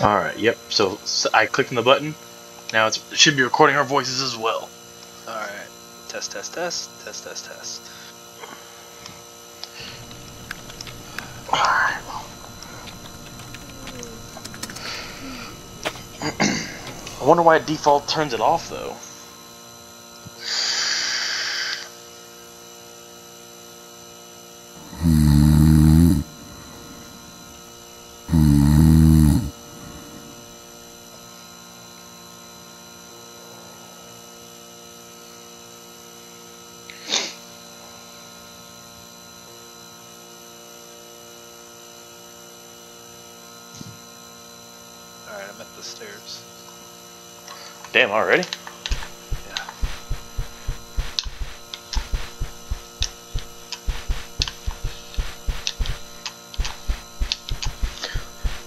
Alright, yep. So, so I clicked on the button. Now it's, it should be recording our voices as well. Alright. Test, test, test. Test, test, test. Alright. I wonder why default turns it off though. Already? Yeah.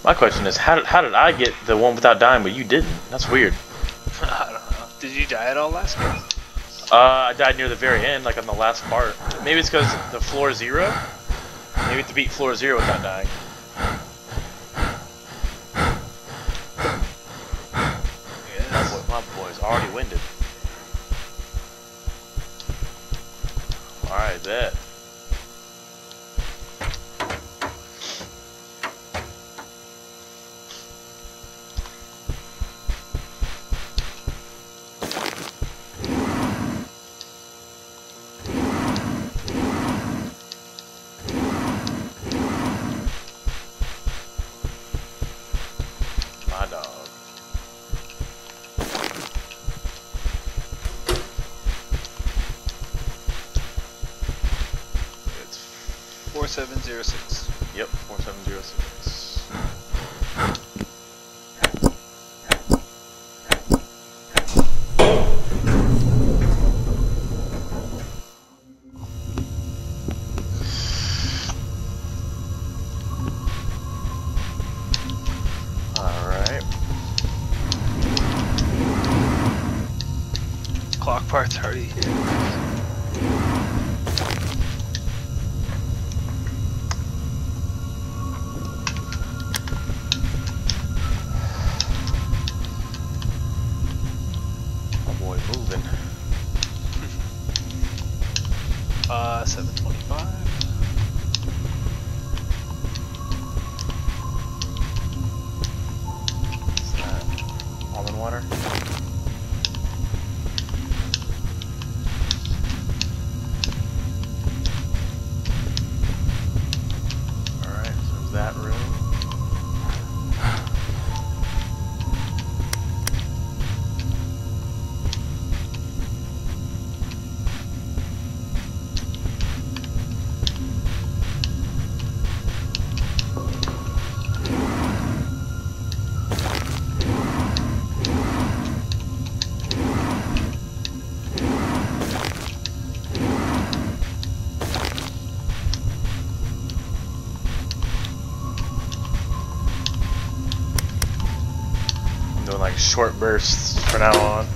My question is, how did, how did I get the one without dying, but you didn't? That's weird. I don't know. Did you die at all last game? Uh, I died near the very end, like on the last part. Maybe it's because the floor zero? Maybe to beat floor zero without dying. Part's already short bursts from now on.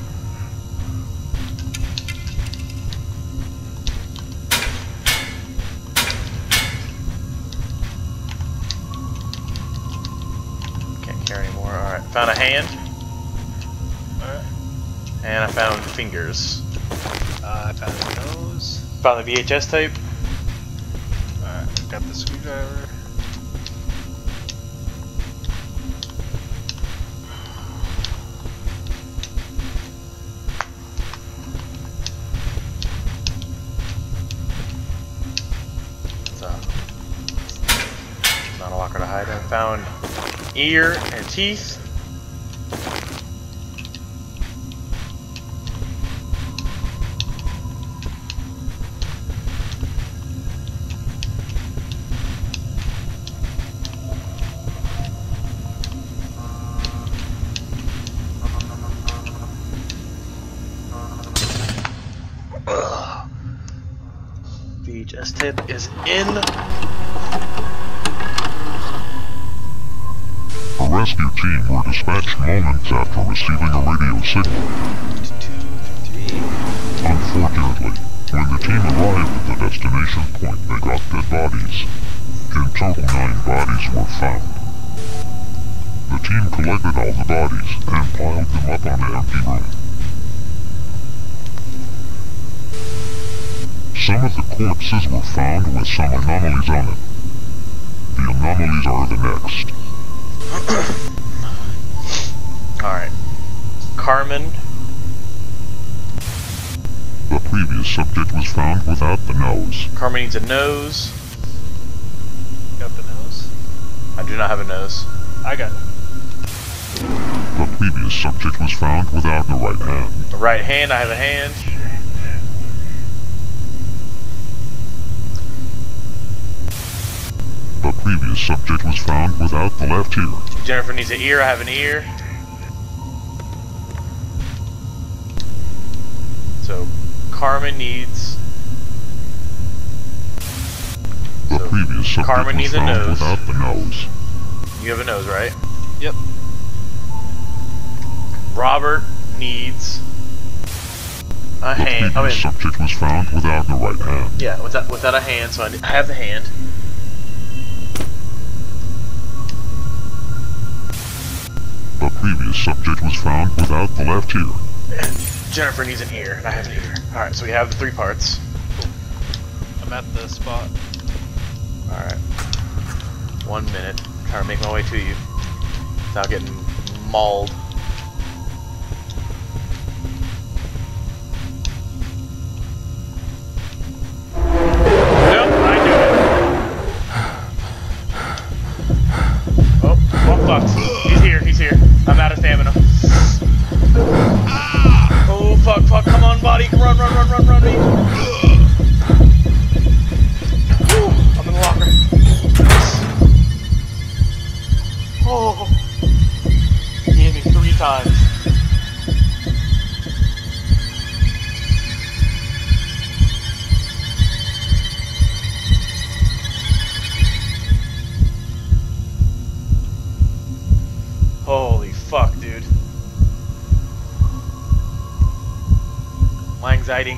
Can't carry anymore. Alright, found a hand, Alright. and I found fingers. Uh, I found his nose. Found the VHS tape. Ear and teeth. VHS tip is in. Dispatched moments after receiving a radio signal. Unfortunately, when the team arrived at the destination point, they got dead bodies. In total, nine bodies were found. The team collected all the bodies and piled them up on an empty room. Some of the corpses were found with some anomalies on it. The anomalies are the next. Subject was found without the nose. Carmen needs a nose. Got the nose. I do not have a nose. I got it. The previous subject was found without the right hand. The right hand, I have a hand. The previous subject was found without the left ear. Jennifer needs an ear, I have an ear. Carmen needs. The So, previous subject Carmen was needs a nose. without the nose. You have a nose, right? Yep. Robert needs a The hand. I previous oh, mean, subject was found without the right hand. yeah, without without a hand. So I I have the hand. The previous subject was found without the left ear. Jennifer needs an ear, and I have an ear. All right, so we have the three parts. I'm at the spot. All right. One minute. Trying to make my way to you without getting mauled. My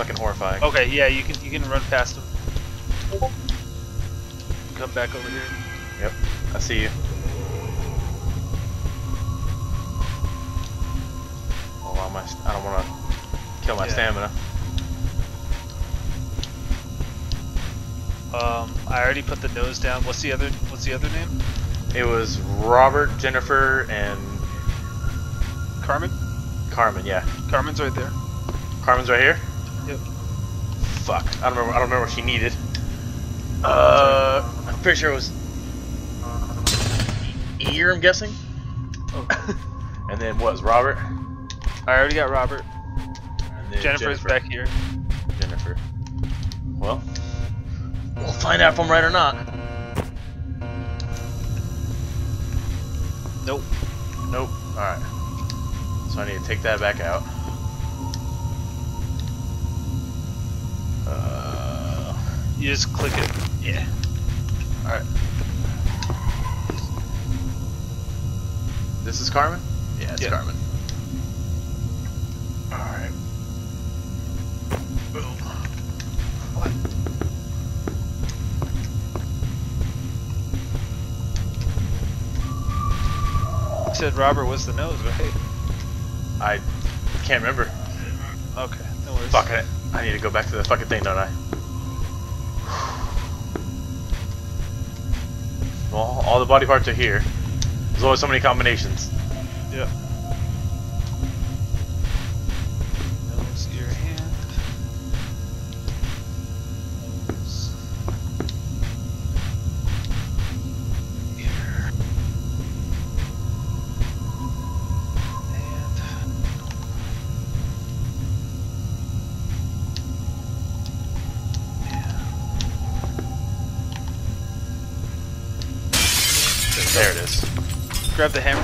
fucking horrified. Okay, yeah, you can you can run past him. Come back over here. Yep, I see you. Oh, my, I don't want to kill my Yeah. stamina. Um, I already put the nose down. What's the other? What's the other name? It was Robert, Jennifer, and Carmen. Carmen. Yeah, Carmen's right there. Carmen's right here. Fuck, I don't remember. I don't remember what she needed. Uh, I'm pretty sure it was ear. I'm guessing. Oh, And then what was Robert? I already got Robert. Jennifer's Jennifer. back here. Jennifer. Well, we'll find out if I'm right or not. Nope. Nope. Alright. So I need to take that back out. Uh, You just click it. yeah. Alright. This is Carmen? Yeah, it's. Carmen. Alright. Boom. What? Said Robert was the nose, right? I can't remember. Okay, no worries. Fuck it. I need to go back to the fucking thing, don't I? Well, all the body parts are here. There's always so many combinations. Grab the hammer.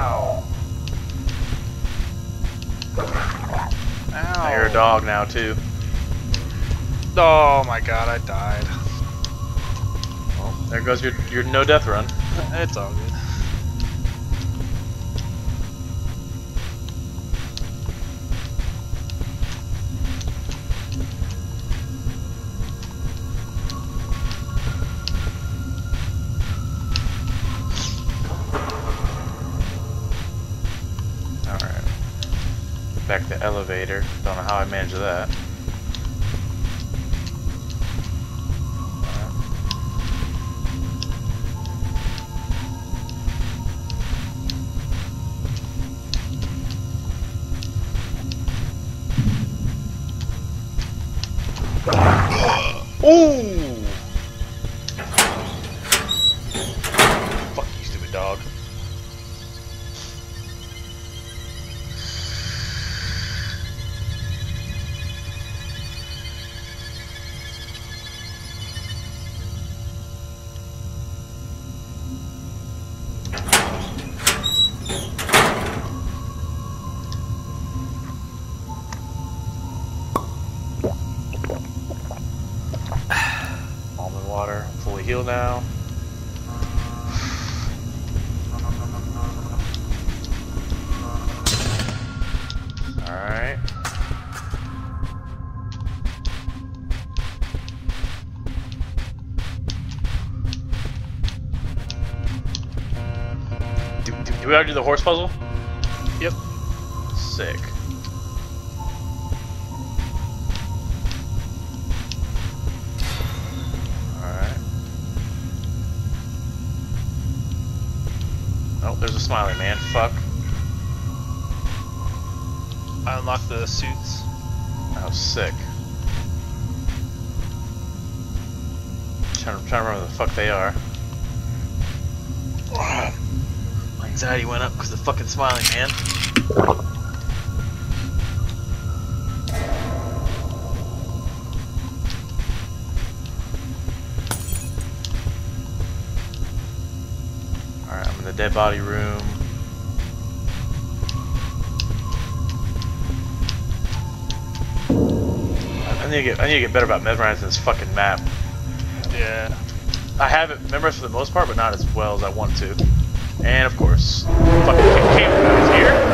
Ow. Ow. I hear a dog now too. Oh my god, I died. Well, there goes your your no death run. It's all good. Elevator. Don't know how I managed that. Horse puzzle? Yep. Sick. Alright. Oh, there's a smiley man. Fuck. I unlocked the suits. Oh, sick. To, trying to remember the fuck they are. Anxiety went up because the fucking smiling man. Alright, I'm in the dead body room. I need to get I need to get better about memorizing this fucking map. Yeah. I have it memorized for the most part, but not as well as I want to. And of course, fucking King Cable guys here.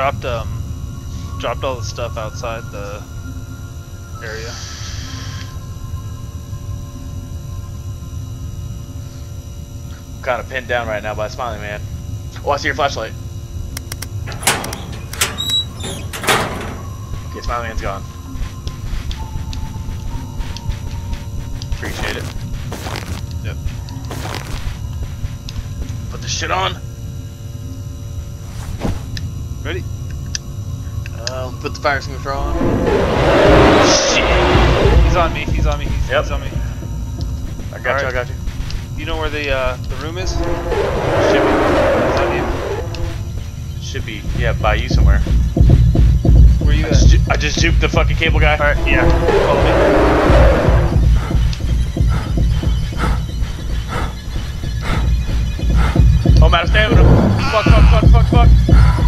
Dropped um dropped all the stuff outside the area. I'm kind of pinned down right now by Smiley Man. Oh, I see your flashlight. Okay, Smiley Man's gone. Appreciate it. Yep. Put the shit on. Ready? Uh, put the fire extinguisher on. Shit. He's on me, he's on me, he's, Yep. he's on me. I got you, I got you. You know where the uh, the room is? Should be. Is that you? Should be, yeah, by you somewhere. Where you I at? just, ju- I just juked the fucking cable guy. Alright, yeah. Follow me. Oh, I'm out of stamina. Fuck, fuck, fuck, fuck, fuck.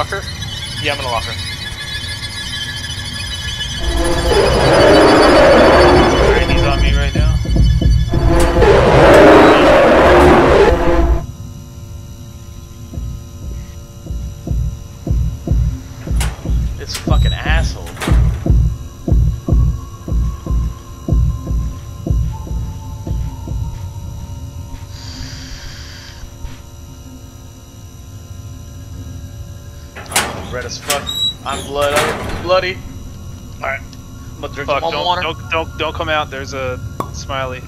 Locker? Yeah, I'm in a. don't come out. There's a smiley.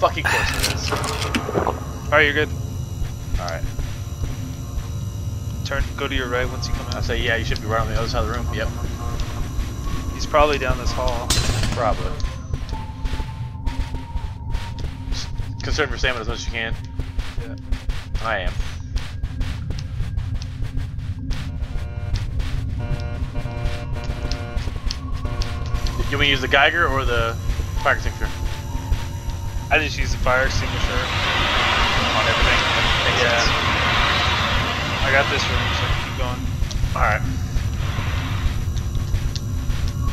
Fucking course it is. Alright, you're good. Alright. Turn. Go to your right once you come out. I say, yeah, you should be right on the other side of the room. Yep. He's probably down this hall. Probably. Just conserve your stamina as much as you can. Yeah. I am. You want to use the Geiger or the fire extinguisher I just use the fire extinguisher. on everything? Yeah. sense. I got this room, so keep going. Alright.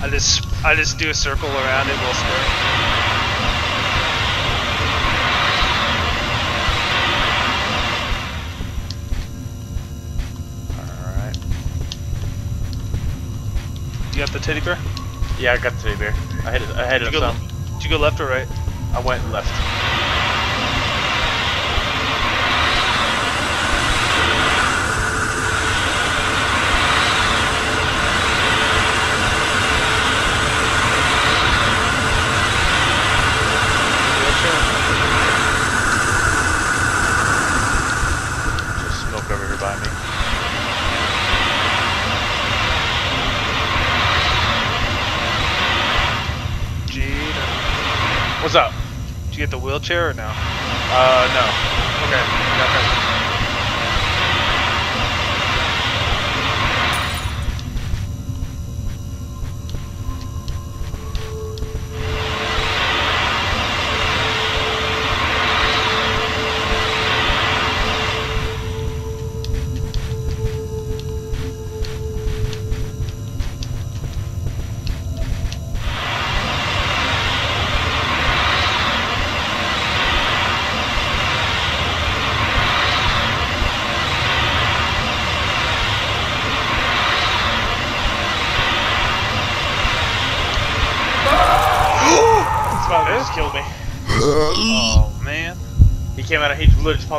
I just I just do a circle around it while spraying. Alright. You got the teddy bear? Yeah, I got the teddy bear. I hit it. I hit Did it some. did you go left or right? I went left. Just smoke over here by me. Gee, What's up? did you get the wheelchair or no? Uh, no. Okay.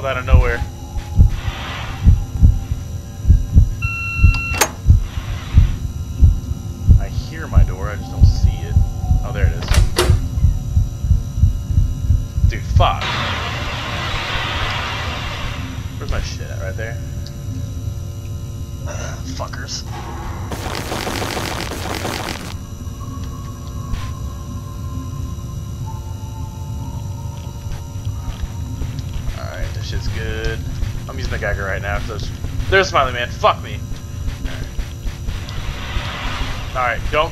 He literally just popped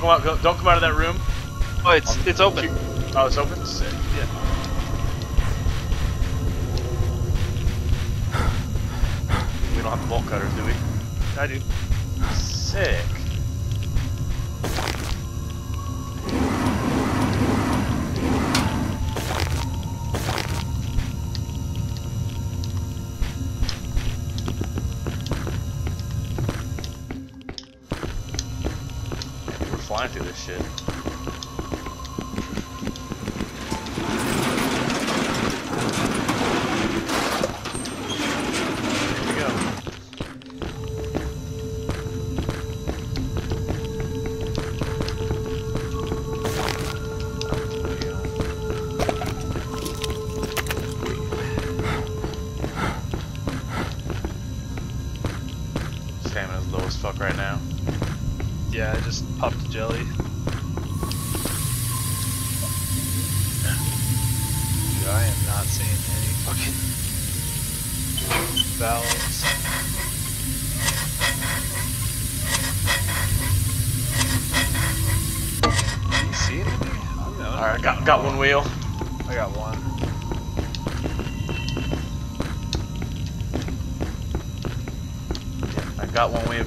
come out. Go, don't come out of that room. Oh, it's it's open. Oh, it's open. Sick. Yeah.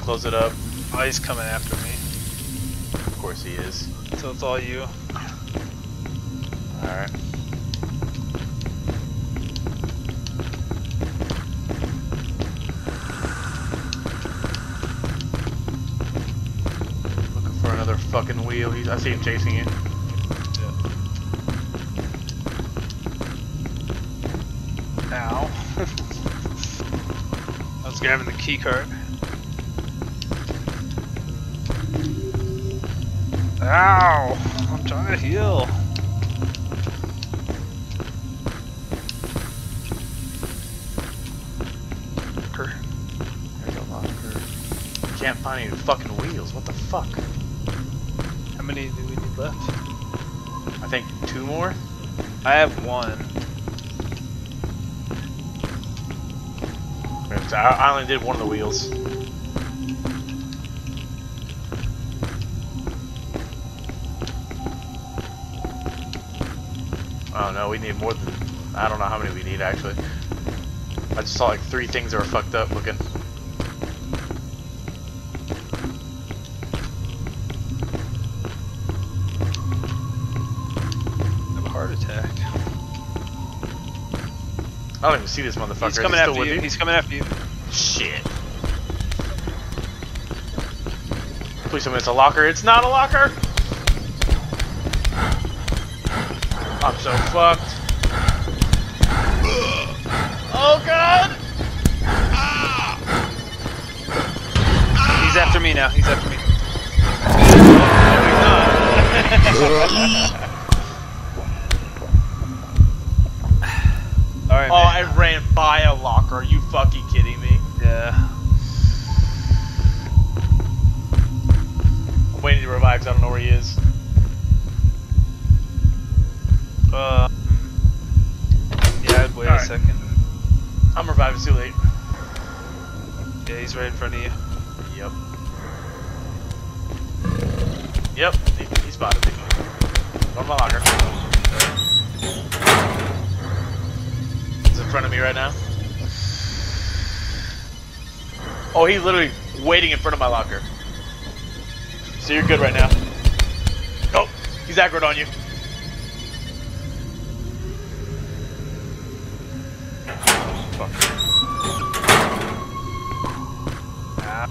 Close it up. Oh, he's coming after me. Of course he is. So it's all you. Alright. Looking for another fucking wheel. He's, I see him chasing you. Ow. I was grabbing the key card. Ow! I'm trying to heal. There's a locker. Can't find any fucking wheels. What the fuck? How many do we need left? I think two more? I have one. I only did one of the wheels. We need more than. I don't know how many we need actually. I just saw like three things that were fucked up looking. I have a heart attack. I don't even see this motherfucker. He's coming after with you. He's coming after you. Shit. Please tell me it's a locker. It's not a locker! I'm so fucked. Oh god! He's after me now. He's after me. Oh, he's literally waiting in front of my locker. So you're good right now. Oh, he's aggroed on you. Fuck. Ah.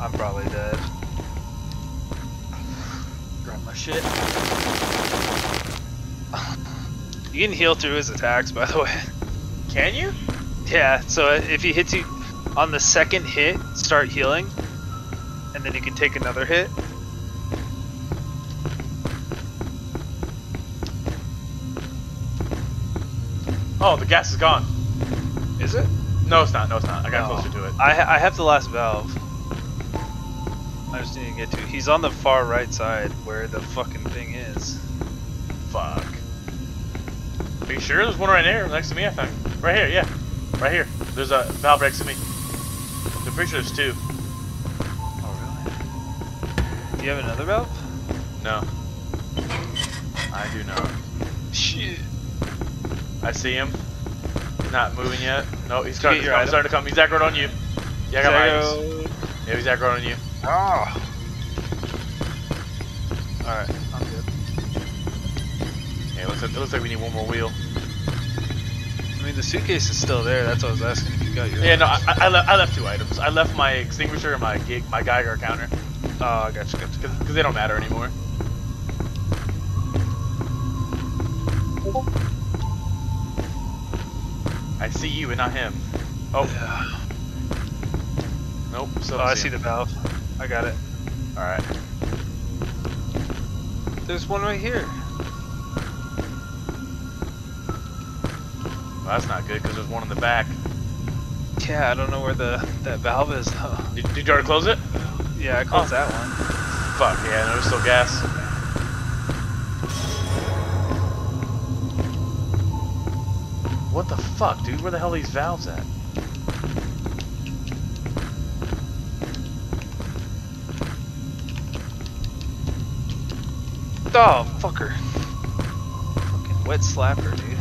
I'm probably dead. Grab my shit. You can heal through his attacks, by the way. Can you? Yeah, so if he hits you on the second hit, start healing, and then you can take another hit. Oh, the gas is gone. Is it? No, it's not. No, it's not. I got No. closer to it. I, ha- I have the last valve. I just need to get to. It. He's on the far right side where the fucking thing is. Fuck. Are you sure? There's one right there next to me, I think. Right here, yeah. Right here. There's a valve next to me. I'm pretty sure there's two. Oh really? Do you have another valve? No. I do not. Shit. I see him. Not moving yet. No, he's starting, he's get starting to come. He's aggroed on you. Yeah, I got my items. Yeah, he's aggroed on you. Ah. Oh. Alright, I'm good. Yeah, it looks, like, it looks like we need one more wheel. I mean, the suitcase is still there. That's what I was asking you got your. Yeah, no, I, I, le I left two items. I left my extinguisher and my gig, my Geiger counter. Oh, I gotcha, gotcha. Because they don't matter anymore. I see you and not him. Oh, Yeah. nope. So Oh, I see the valve. I got it. Alright. There's one right here. Well, that's not good because there's one in the back. Yeah, I don't know where the that valve is though. Did, did you already close it? Yeah, I closed Oh. that one. Fuck, yeah, no, there's still gas. What the fuck, dude? Where the hell are these valves at? Oh, fucker. Fucking wet slapper, dude.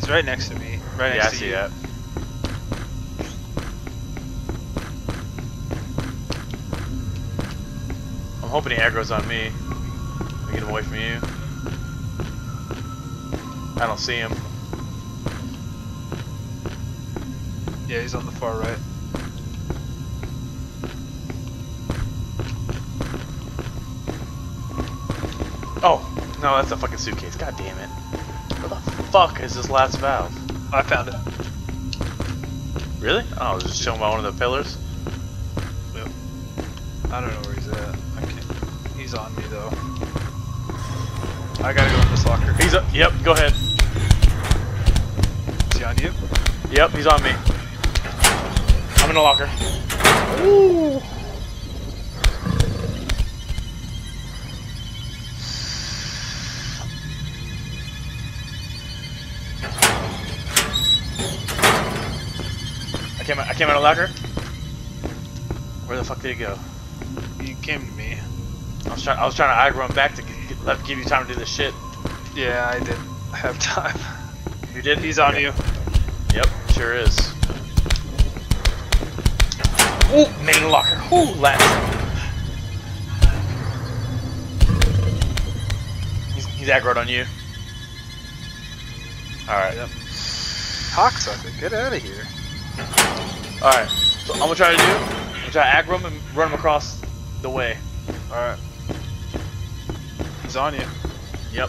He's right next to me. Right yeah, I see you. that. I'm hoping he aggro's on me. Let me get him away from you. I don't see him. Yeah, he's on the far right. Oh, no, that's a fucking suitcase. God damn it. Where the fuck is this last valve? I found it. Really? Oh, I was just chilling by one of the pillars. Yep. I don't know where he's at. I can't. He's on me though. I gotta go in this locker. He's up. Yep, go ahead. Is he on you? Yep, he's on me. I'm in the locker. Ooh. Came out, came out of locker. Where the fuck did he go? He came to me. I was trying I was trying to aggro him back to get, get, give you time to do this shit. Yeah, I didn't have time. You did? He's on Okay. you. Yep, sure is. Ooh, main locker. Ooh, last. He's, he's aggroed on you. Alright. Yep. Cocksucker, get out of here. Alright. So I'm gonna try to do, I'm gonna try to aggro him and run him across the way. Alright. He's on you. Yep.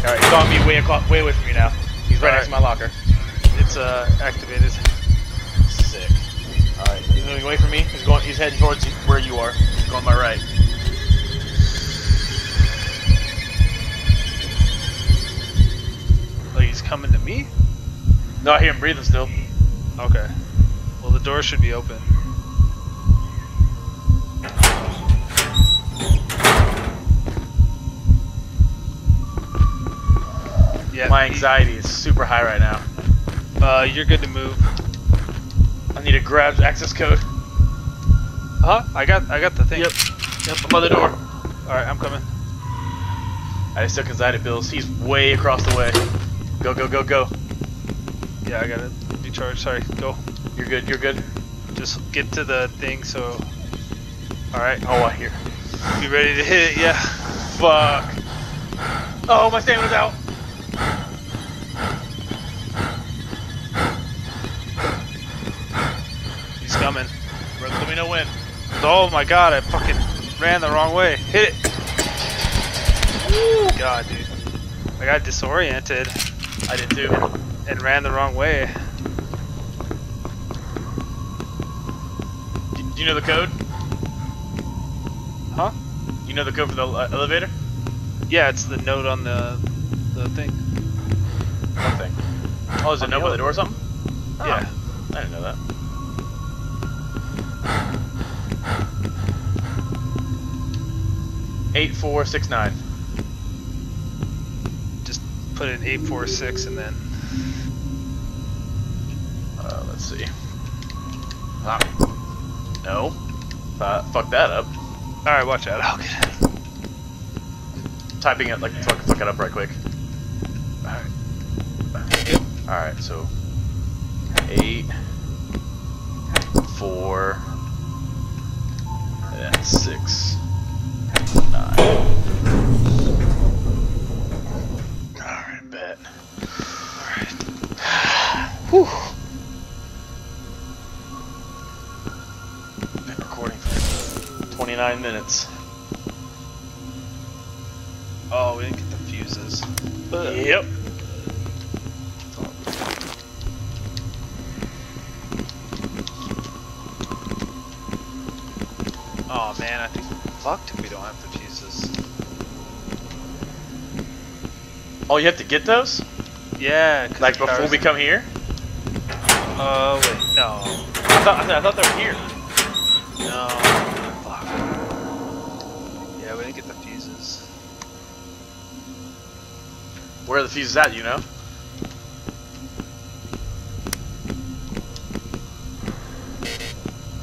Alright, he's on me way, across, way away from you now. He's right next to my locker. It's uh activated. Sick. Alright, he's moving away from me. He's going he's heading towards where you are. He's going my right. Like he's coming to me? No, I hear him breathing still. Okay. Well the door should be open. Yeah. My anxiety is super high right now. Uh, you're good to move. I need to grab access code. Huh? I got I got the thing. Yep. Yep, I'm by the door. Alright, I'm coming. I just took anxiety pills. He's way across the way. Go, go, go, go. Yeah, I gotta Recharge, sorry. Go. You're good, you're good. Just get to the thing so Alright. Oh, I hear. Be ready to hit it, yeah. Fuck. Oh, my stamina's out. He's coming. Let me know when. Oh my god, I fucking ran the wrong way. Hit it! God, dude. I got disoriented I did too. and ran the wrong way. Do do you know the code? Huh? You know the code for the uh, elevator? Yeah, it's the note on the the thing. One thing. Oh, is it On no the by the door or something? Oh, Yeah. I didn't know that. Eight four six nine put in 846 and then. Uh, let's see. Ah. No. Uh, fuck that up. Alright, watch out. I'll get it. Typing it like fuck, fuck it up right quick. Alright. Alright, so. 8. 4. And 6. 9. Whew. Been recording for 29 minutes. Oh, we didn't get the fuses. Yep. Oh man, I think we're fucked if we don't have the fuses. Oh, you have to get those? Yeah. Like before we come here? Uh, wait, no, I thought, I thought, they were here. no. Fuck. Yeah, we didn't get the fuses. Where are the fuses at, you know?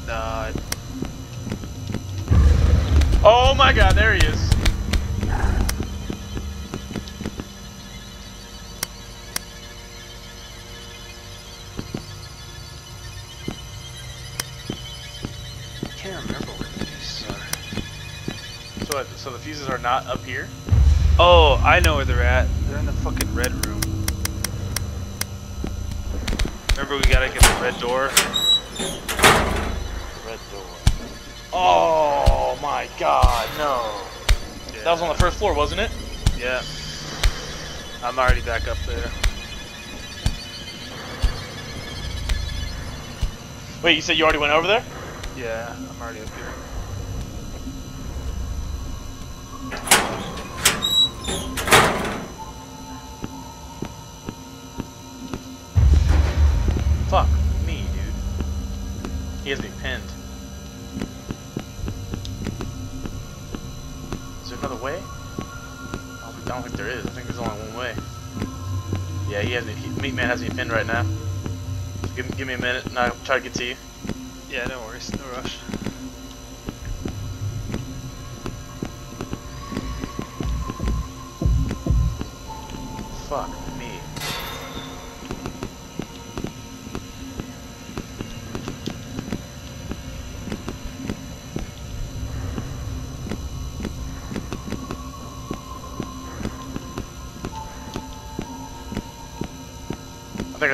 Nah, Oh my god, there he is. Are. So, so the fuses are not up here? Oh, I know where they're at. They're in the fucking red room. Remember, we gotta get the red door. Red door. Oh my god, no. Yeah. That was on the first floor, wasn't it? Yeah. I'm already back up there. Wait, you said you already went over there? Yeah, I'm already up here. Pinned right now. Give, give me a minute, and I'll try to get to you.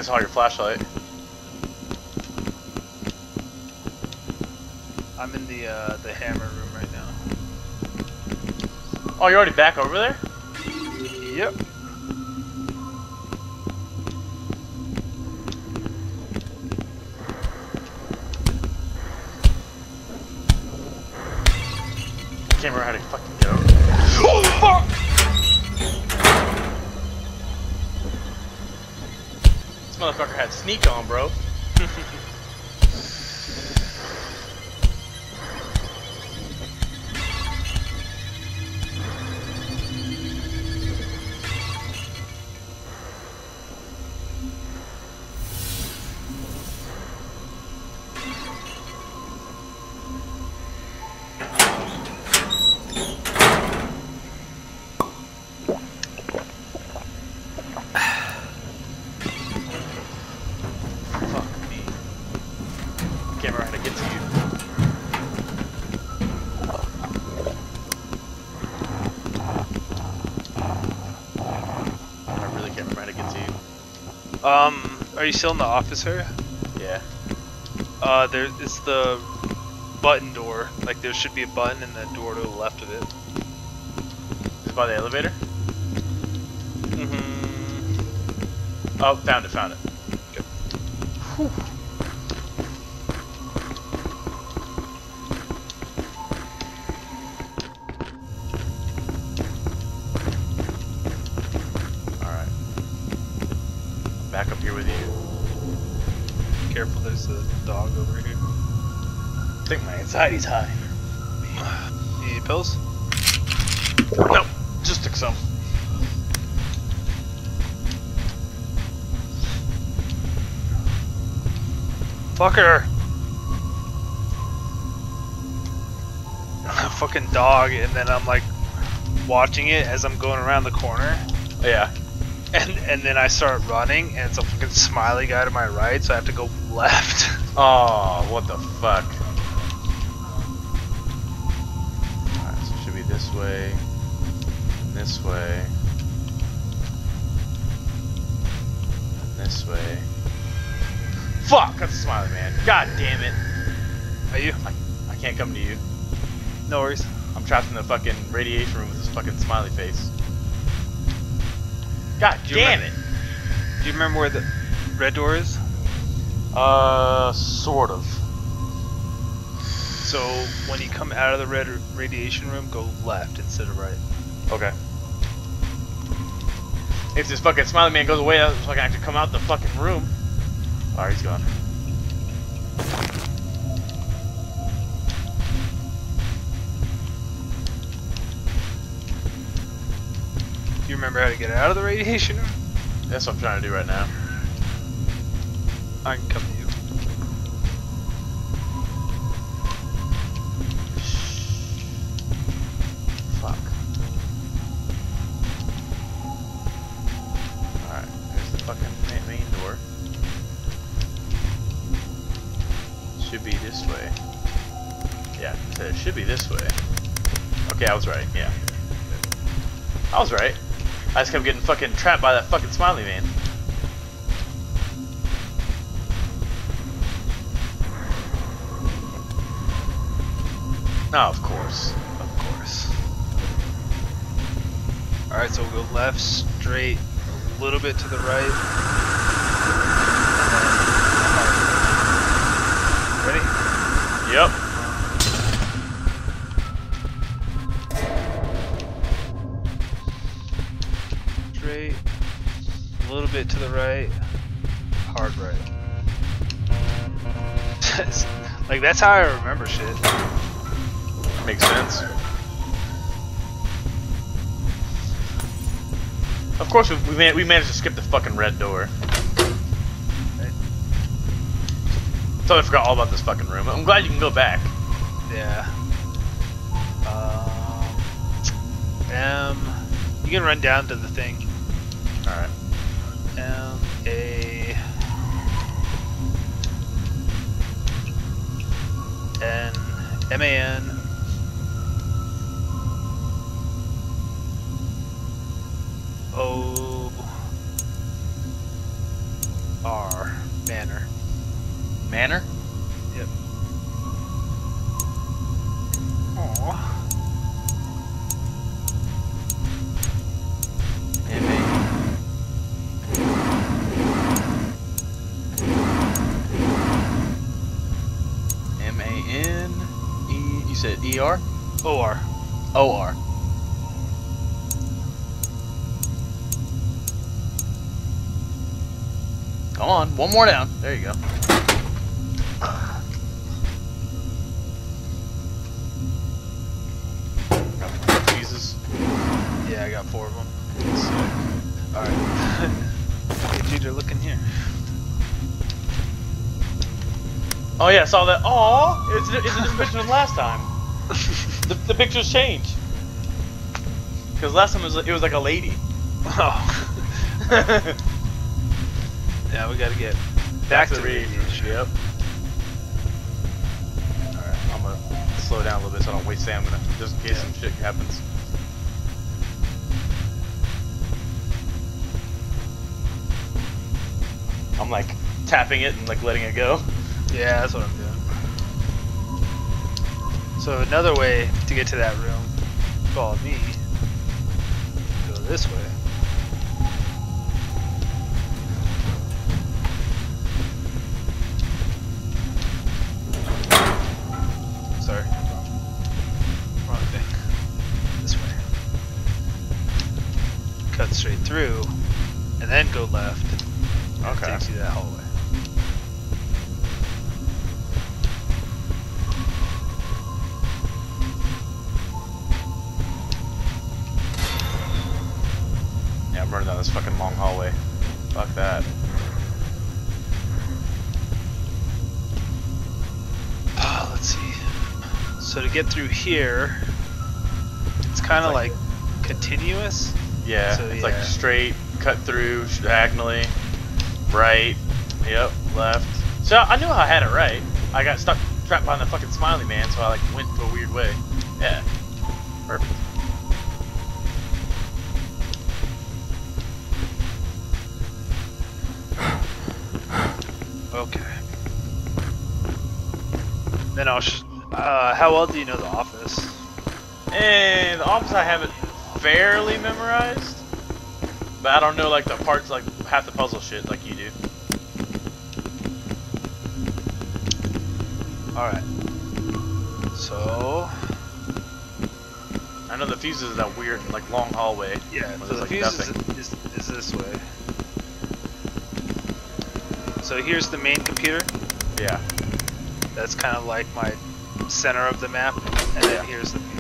I saw your flashlight. I'm in the uh, the hammer room right now. Oh, you're already back over there? Yep. Bro. Um, are you still in the office here? Yeah. Uh, there is the button door. Like there should be a button in the door to the left of it. Is it by the elevator? Mm-hmm. Oh, found it, found it. Anxiety's high. You need pills? Nope, just took some. Fucker! A fucking dog, and then I'm like watching it as I'm going around the corner, yeah. and and then I start running, and it's a fucking smiley guy to my right, so I have to go left. Oh, what the fuck? This way, and this way. Fuck! That's a smiley man. God damn it! Are you? I can't come to you. No worries. I'm trapped in the fucking radiation room with this fucking smiley face. God damn it! Do you remember where the red door is? Uh, sort of. So So when you come out of the red radiation room, go left instead of right. Okay. If this fucking smiley man goes away, I can actually come out the fucking room. Alright, he's gone. Do you remember how to get out of the radiation room? That's what I'm trying to do right now. I can come Just kept getting fucking trapped by that fucking smiley man. No, of course. Of course. Alright, so we'll go left, straight, a little bit to the right. Bit to the right, hard right. like, that's how I remember shit. Makes sense. Of course, we, we, man- we managed to skip the fucking red door. Totally forgot all about this fucking room. I'm glad you can go back. Yeah. Um, M. You can run down to the thing. M A N O R Manor. Manor? Yep. Aww. You said E R? O R. O R. Come on, one more down. There you go. Jesus. Yeah, I got four of them. Alright. hey, Jeter, look in here. Oh yeah, I saw that. Aw, it's, it's a different picture than last time. The, the pictures change. Because last time it was, it was like a lady. Oh. yeah, we gotta get back, to the radiation. Yep. Alright, I'm gonna slow down a little bit so I don't waste stamina, just in case Yeah. some shit happens. I'm like tapping it and like letting it go. Yeah, that's what I'm doing. So another way to get to that room, follow me. Go this way. Through here, it's kind of like- like, continuous. Yeah, So, it's like straight, cut through, diagonally, right, yep, left. So I knew I had it right. I got stuck trapped behind the fucking smiley man, so I like went to a weird way. Yeah, perfect. Okay. Then I'll. Sh- uh, how well do you know the office? And the office I have it fairly memorized, but I don't know like the parts like half the puzzle shit like you do. All right. So I know the fuse is that weird, like long hallway. yeah, so the like, fuse is, is is this way. So here's the main computer. Yeah. That's kind of like my center of the map, and then here's the room.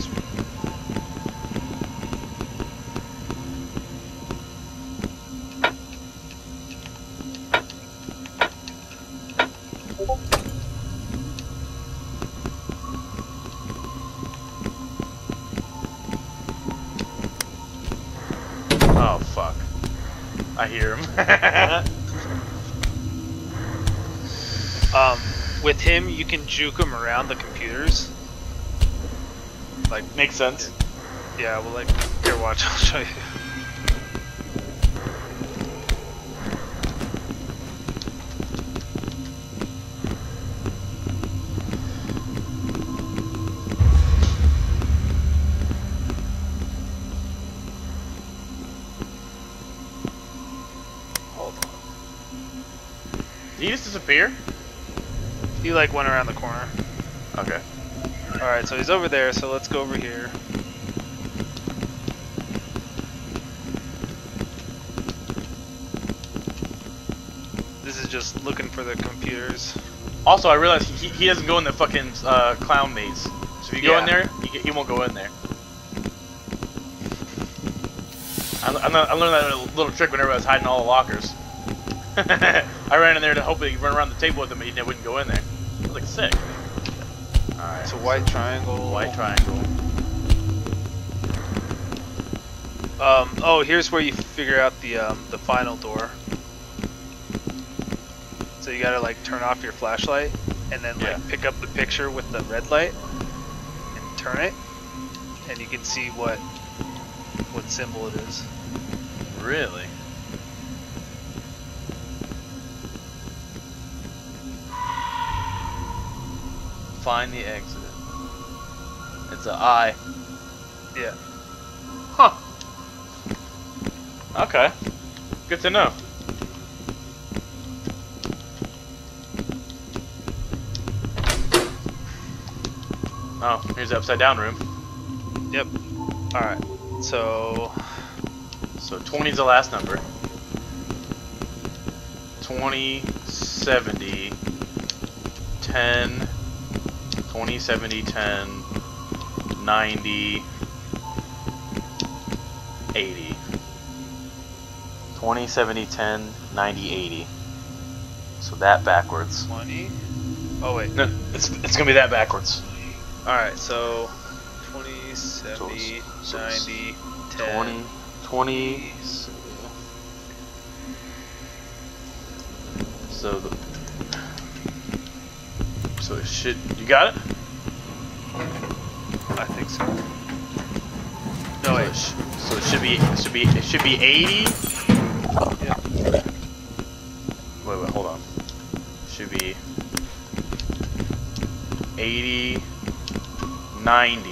Oh fuck. I hear him. Um, with him, you can juke him around the computers. Like, Makes sense. yeah, well, like, here, watch, I'll show you. Hold on. Did he just disappear? He like went around the corner. Okay. Alright, so he's over there, so let's go over here. This is just looking for the computers. Also, I realized he, he doesn't go in the fucking uh, clown maze. So if you go in Yeah. there, he, he won't go in there. I, I, learned- I learned that little trick whenever I was hiding all the lockers. I ran in there to hope that he'd run around the table with him, but he wouldn't go in there. Like, sick. Alright, It's a white triangle. white triangle. Um, oh, here's where you figure out the um, the final door. So you gotta like turn off your flashlight and then like Yeah. pick up the picture with the red light and turn it, and you can see what what symbol it is. Really? Find the exit. It's an I. Yeah. Huh. Okay. Good to know. Oh, here's the upside down room. Yep. All right. So So 20 is the last number. 20, 70, 10, 20, 70, 10, 90, 80. 20, 70, 10, 90, 80. So that backwards. 20. Oh wait. No, it's, it's gonna be that backwards. All right. So 20, 70, so it's 90, 10. 20, 20. So the. So it should. You got it? I think so. No it wait. So it should be. It should be. It should be 80. Yeah. Wait, wait, hold on. Should be 80, 90.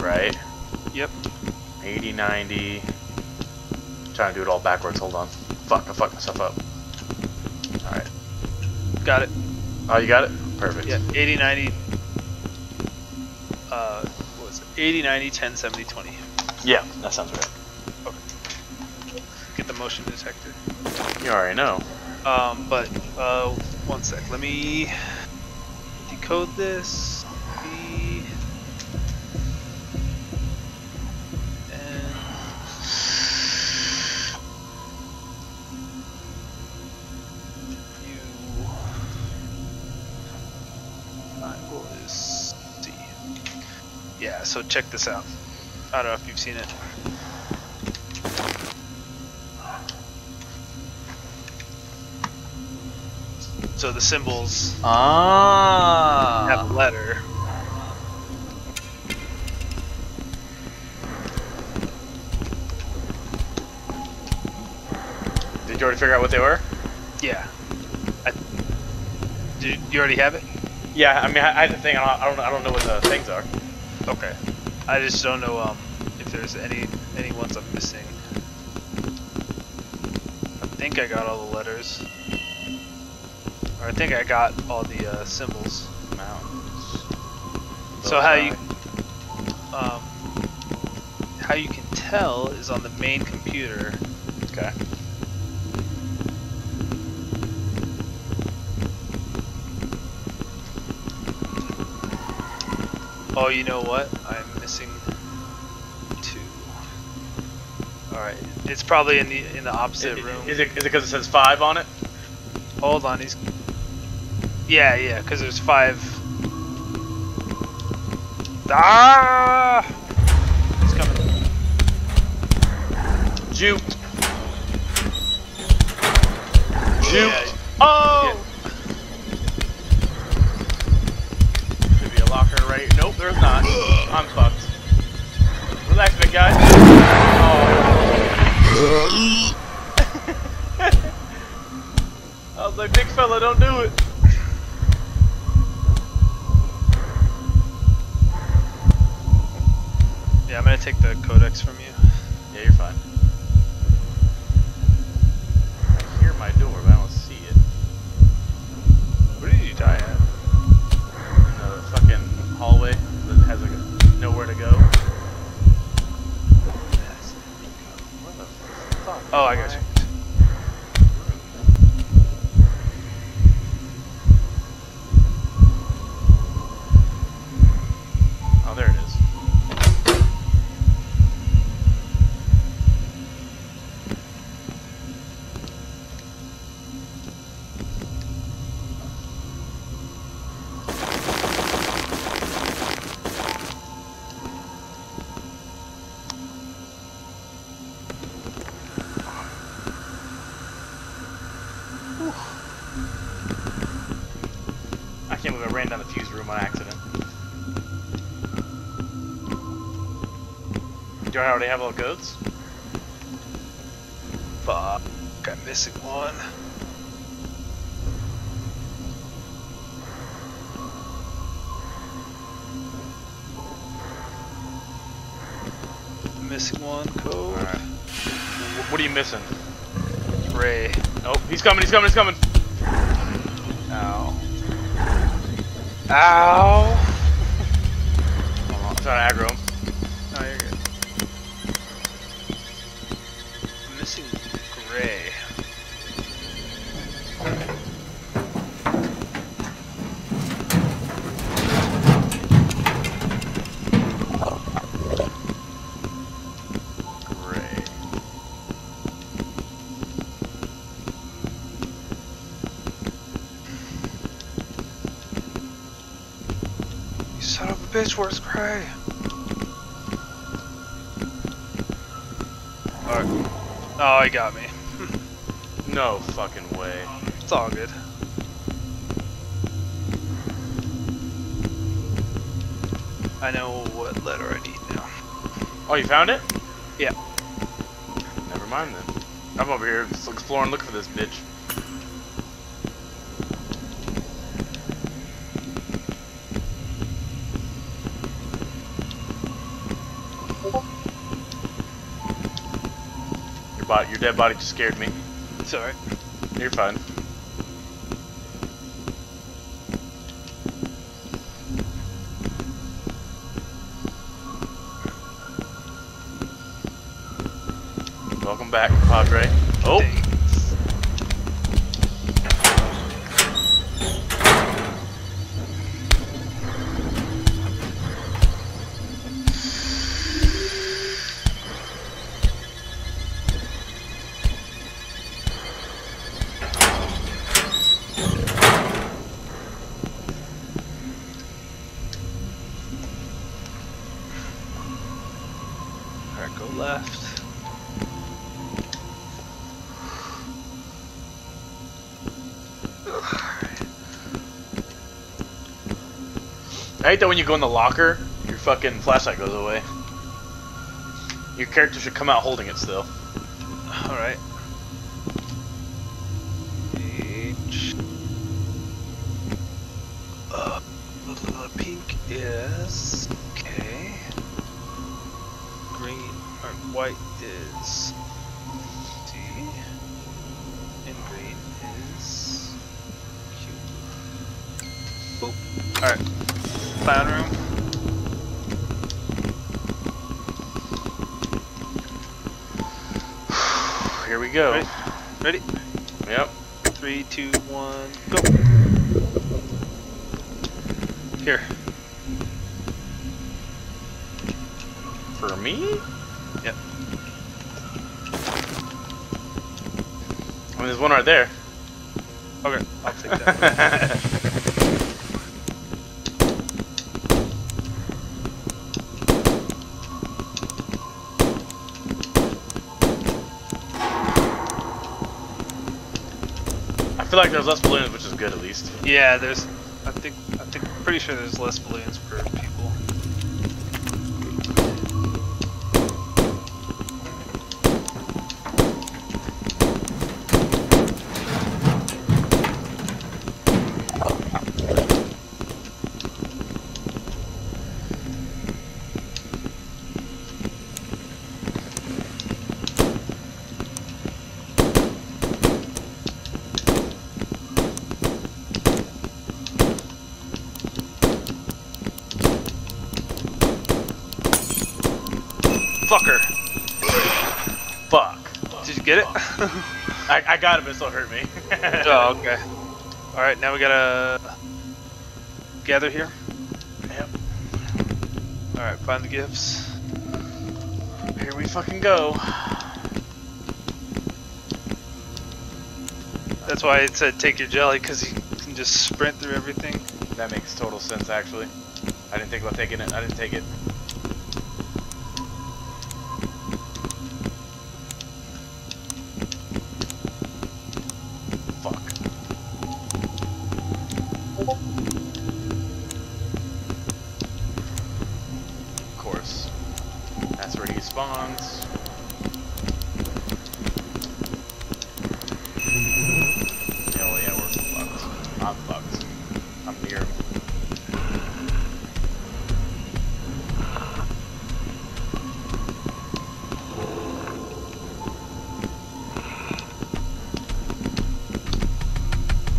Right? Yep. 80, 90. trying to do it all backwards. Hold on. Fuck, I fucked myself up. Got it. Oh, you got it? Perfect. Yeah. 80, 90. Uh, what was it? 80, 90, 10, 70, 20. Yeah, that sounds right. Okay. Get the motion detector. You already know. Um, but uh, one sec. Let me decode this. Check this out. I don't know if you've seen it. So the symbols ah. have a letter. Did you already figure out what they were? Yeah. I, did you already have it? Yeah, I mean, I, I had to think. I don't, I don't know what the things are. Okay. I just don't know um if there's any any ones I'm missing. I think I got all the letters. Or I think I got all the uh, symbols. So how you um, how you can tell is on the main computer. Okay. Oh, you know what? Missing two. All right, it's probably in the in the opposite Is, room. is it is it because it says five on it? Hold on, he's. Yeah, yeah, because there's five. Ah! He's coming. Juked. Juked. Yeah, Oh. Like, big fella, don't do it. yeah, I'm gonna take the codex from you. Do I already have all codes? Fuck, I'm missing one. Missing one code. Alright. Wh- What are you missing? Ray. Oh, he's coming, he's coming, he's coming! Ow. Ow. Alright. Oh, he got me. No fucking way. It's all good. I know what letter I need now. Oh, you found it? Yeah. Never mind then. I'm over here exploring, looking for this bitch. Body, your dead body just scared me. It's alright. You're fine. Welcome back, Padre. Oh, I hate that when you go in the locker, your fucking flashlight goes away. Your character should come out holding it still. Here. For me? Yep. I mean, there's one right there. Okay, I'll take that. I feel like there's less balloons, which is good at least. yeah, there's. I think. I think. Pretty sure there's less balloons for I, I got it, but it still hurt me. oh, okay. All right, now we gotta gather here. Yep. All right, find the gifts. Here we fucking go. That's why it said take your jelly because you can just sprint through everything. That makes total sense, actually. I didn't think about taking it. I didn't take it.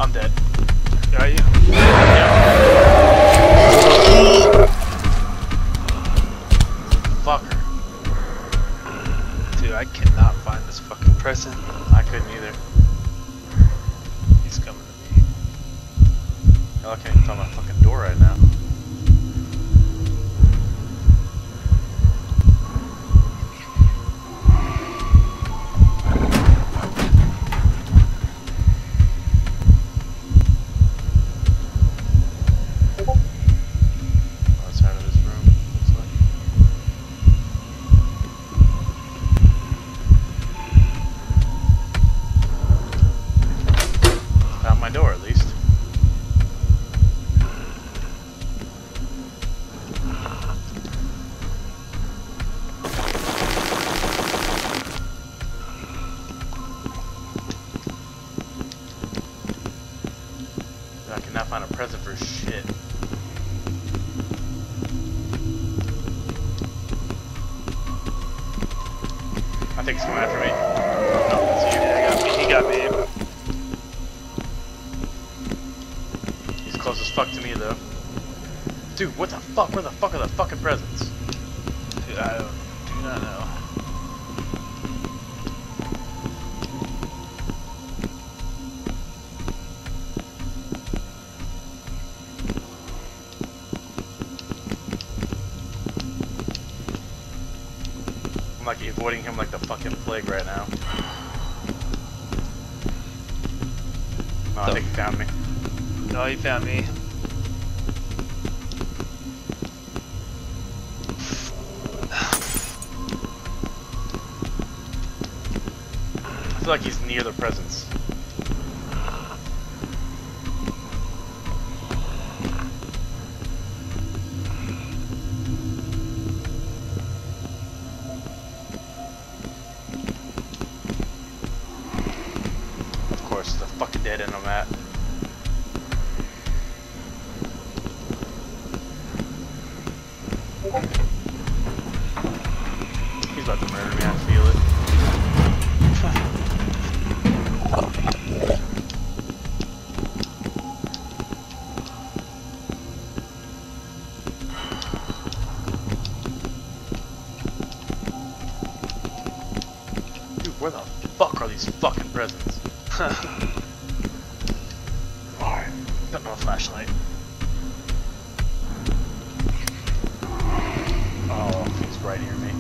I'm dead. Got you? Fucker. Dude, what the course, the fucking dead end I'm at. He's about to murder me, I feel it. Dude, Where the fuck are these fucking presents? Alright, got no flashlight. Oh, he's right near me.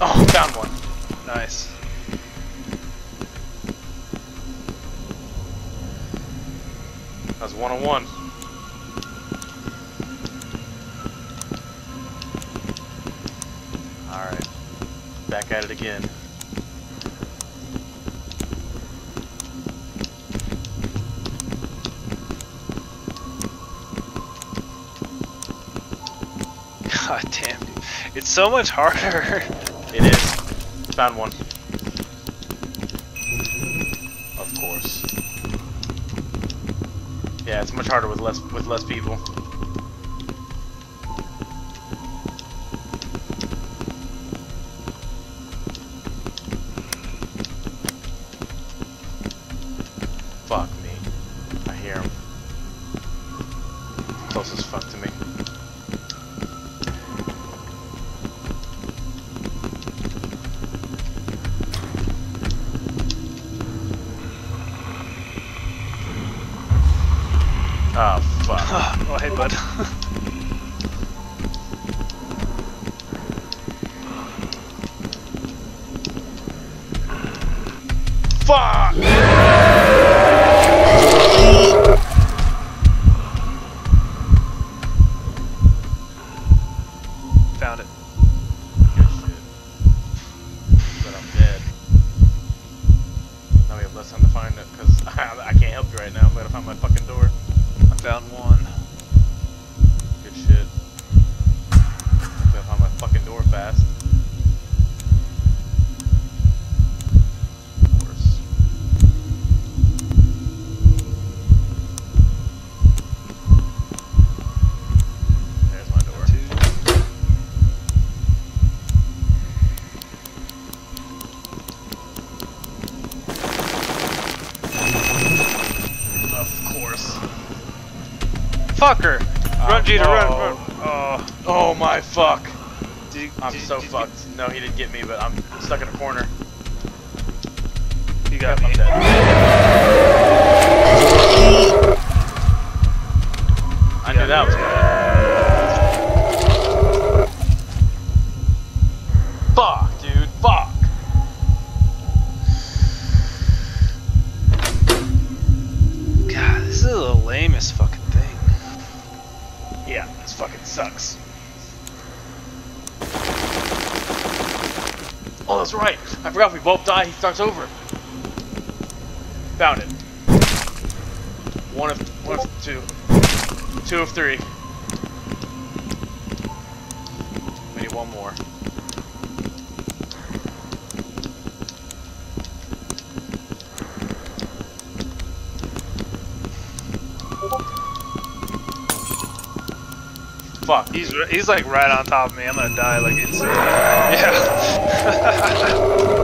Oh, found one. nice. That was one on one. So much harder. It is. Found one. Of course. Yeah, it's much harder with less with less people. Run, Oh, run, run. Oh, Oh my fuck. did, I'm did, so did you- fucked. No, he didn't get me, but I'm stuck in a corner. You got Yep, I'm me. dead. I knew that was forgot if we both die, he starts over. Found it. One of one of two. Two of three. We need one more. Fuck. He's he's like right on top of me. I'm gonna die like instantly. Yeah.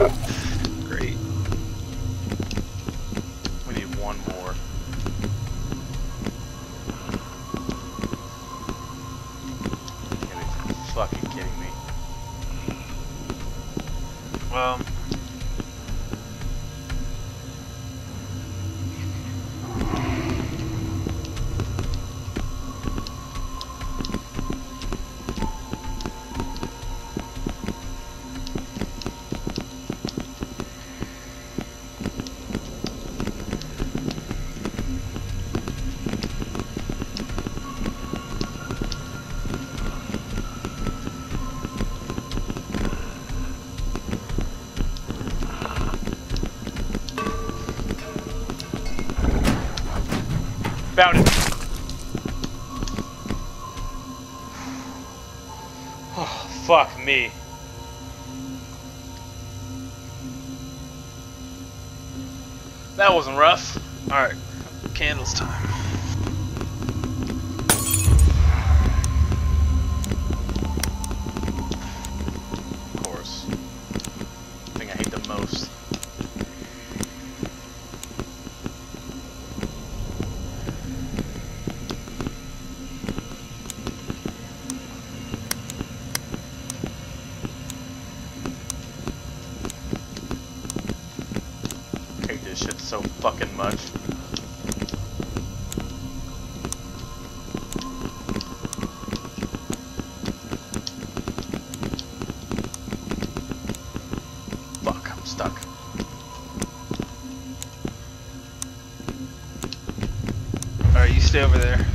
stay over there.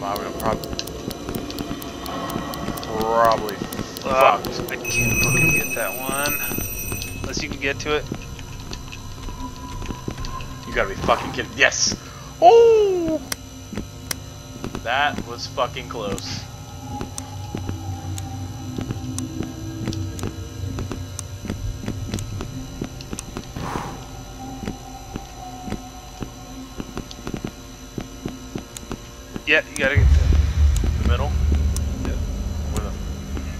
Wow, we're probably probably Uh, fucked. I can't fucking get that one. Unless you can get to it. You gotta be fucking kidding. Yes! Oh! That was fucking close. Yeah, you gotta get that. The middle? Yep. Where the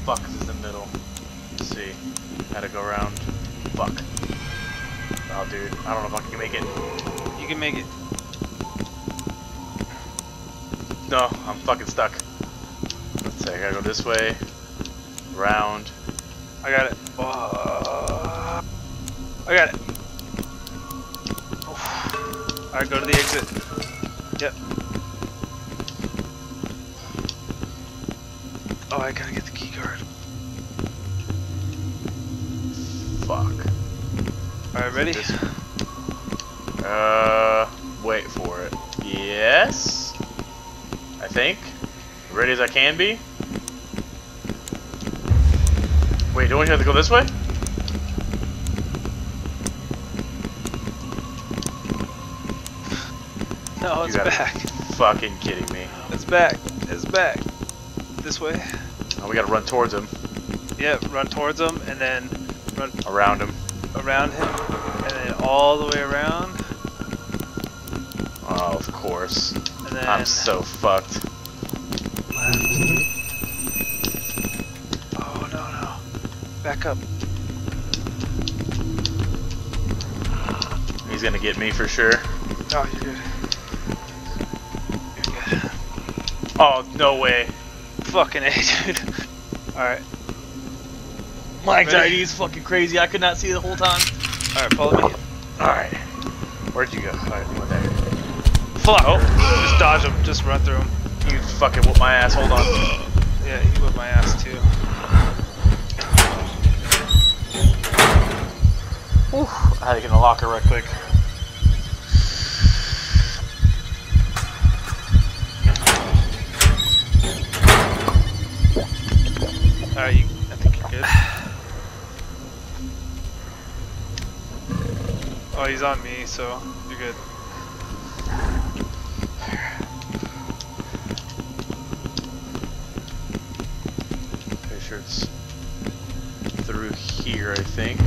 fuck is the middle? Let's see. To go around. Fuck. Oh, dude. I don't know if I can make it. You can make it. No, I'm fucking stuck. Let's see. I gotta go this way. Round. I got it. Uh, I got it. Alright, go to the exit. Oh, I gotta get the key card. Fuck. Alright, ready? Uh, wait for it. Yes? I think. Ready as I can be? Wait, don't we have to go this way? No, You back. Fucking kidding me. It's back. It's back. This way. We gotta run towards him. Yeah, run towards him and then run Around him. around him and then all the way around Oh, of course. and then I'm so fucked. Oh no no. Back up. He's gonna get me for sure. Oh, you're good. You're good. Oh, no way. Fucking A, dude. Alright. My anxiety is fucking crazy. I could not see the whole time. Alright, follow me. Alright. Where'd you go? Alright, you went there. Fuck! Oh, just dodge him. Just run through him. You fucking whoop my ass. Hold on. Yeah, he whipped my ass too. Whew. I had to get in the locker right quick. Alright, you, I think you're good. Oh, he's on me, so you're good. Pretty sure it's through here, I think.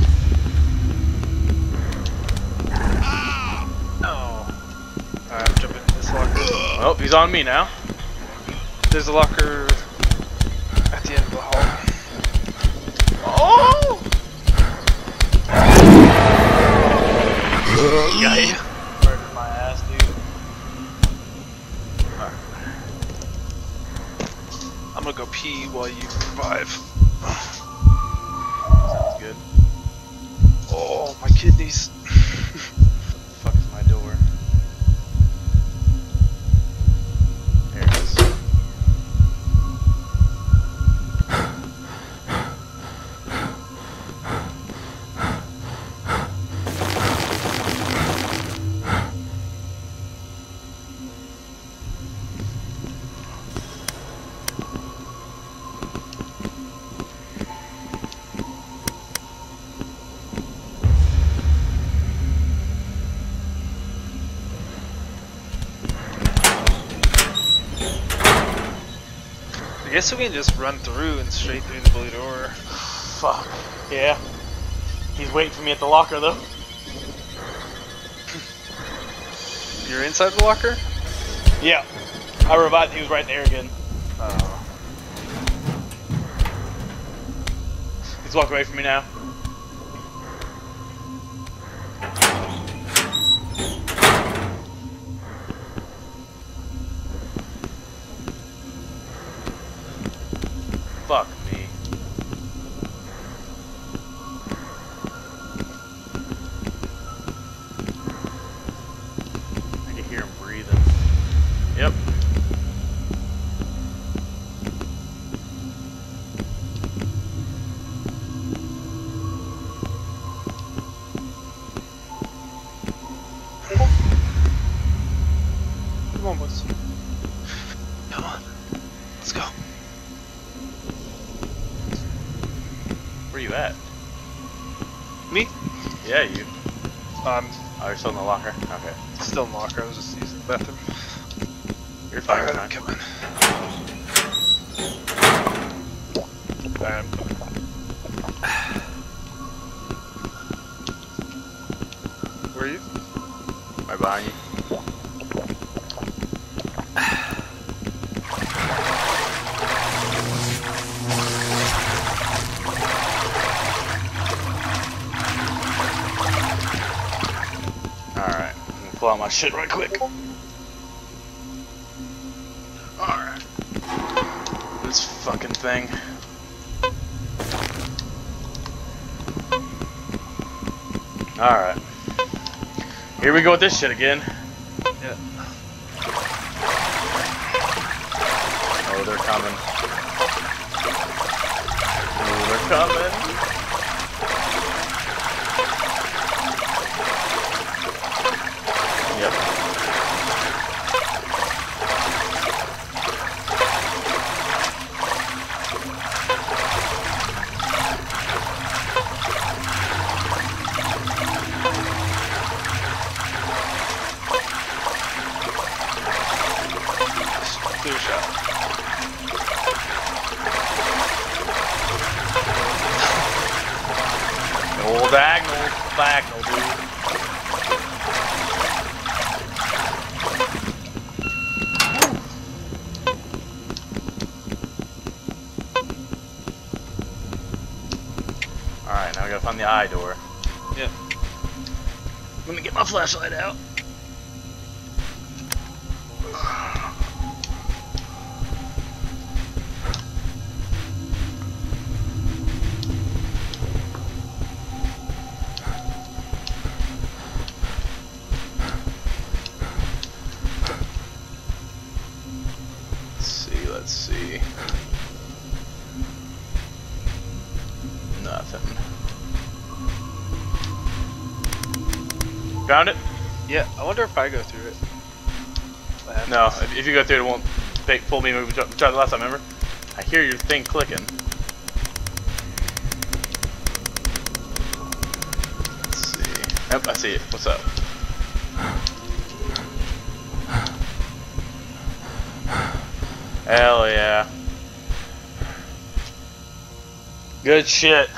Ah! Oh. Alright, I'm jumping in this locker. Oh, he's on me now. There's a locker Murdered my ass, dude. I'm gonna go pee while you revive. Guess we can just run through and straight through the blue door. Fuck. Yeah. He's waiting for me at the locker though. You're inside the locker? Yeah. I revived. He was right there again. Oh. He's walking away from me now. Um, Oh, you're still in the locker? Okay. still in the locker. I was just using the bathroom. You're fine, you're Alright, fine. come on. Alright. Where are you? Right behind you. My shit right quick. Alright. This fucking thing. Alright. Here we go with this shit again. Found it? Yeah, I wonder if I go through it. No, if, if you go through it, it won't take, pull me. Tried tried the last time, remember? I hear your thing clicking. Let's see. Yep, I see it. What's up? Hell yeah. Good shit.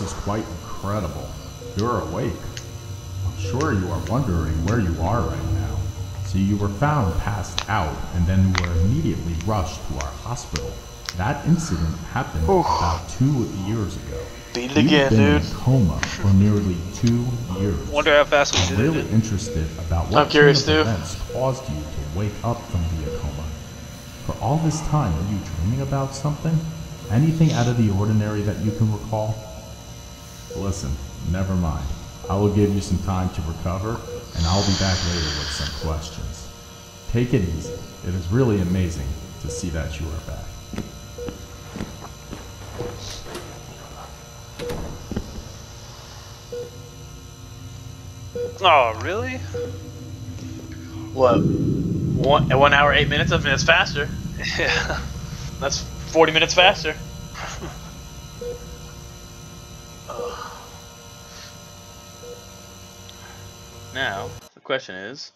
This is quite incredible. You're awake. I'm sure you are wondering where you are right now. See, you were found passed out and then were immediately rushed to our hospital. That incident happened about two years ago. Beat it You've again, been in dude. a coma for nearly two years. Wonder how fast we I'm did really it. interested about what I'm curious, chain of too. events caused you to wake up from the coma. For all this time, were you dreaming about something? Anything out of the ordinary that you can recall? Listen, never mind. I will give you some time to recover, and I'll be back later with some questions. Take it easy. It is really amazing to see that you are back. Oh, really? What? One, one hour, eight minutes? I mean, that's faster. Yeah. That's 40 minutes faster. Now, the question is